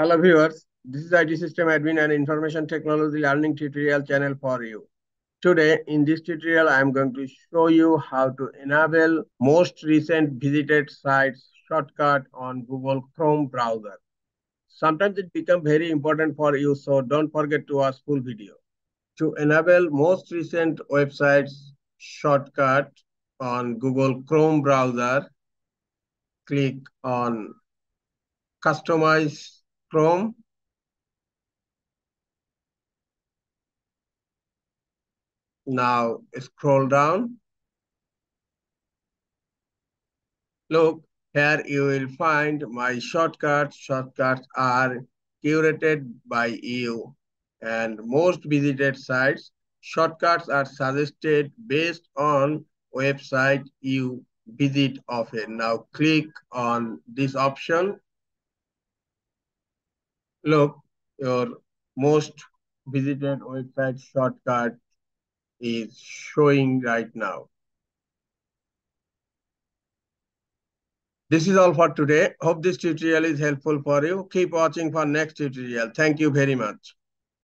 Hello viewers, this is IT System Admin and Information Technology Learning Tutorial channel for you. Today in this tutorial I am going to show you how to enable most recent visited sites shortcut on Google Chrome browser. Sometimes it becomes very important for you so don't forget to watch full video. To enable most recent websites shortcut on Google Chrome browser, click on Customize Chrome. Now scroll down. Look, here you will find my shortcuts. Shortcuts are curated by you and most visited sites. Shortcuts are suggested based on website you visit often. Now click on this option Look, your most visited website shortcut is showing right now. This is all for today. Hope this tutorial is helpful for you. Keep watching for next tutorial. Thank you very much.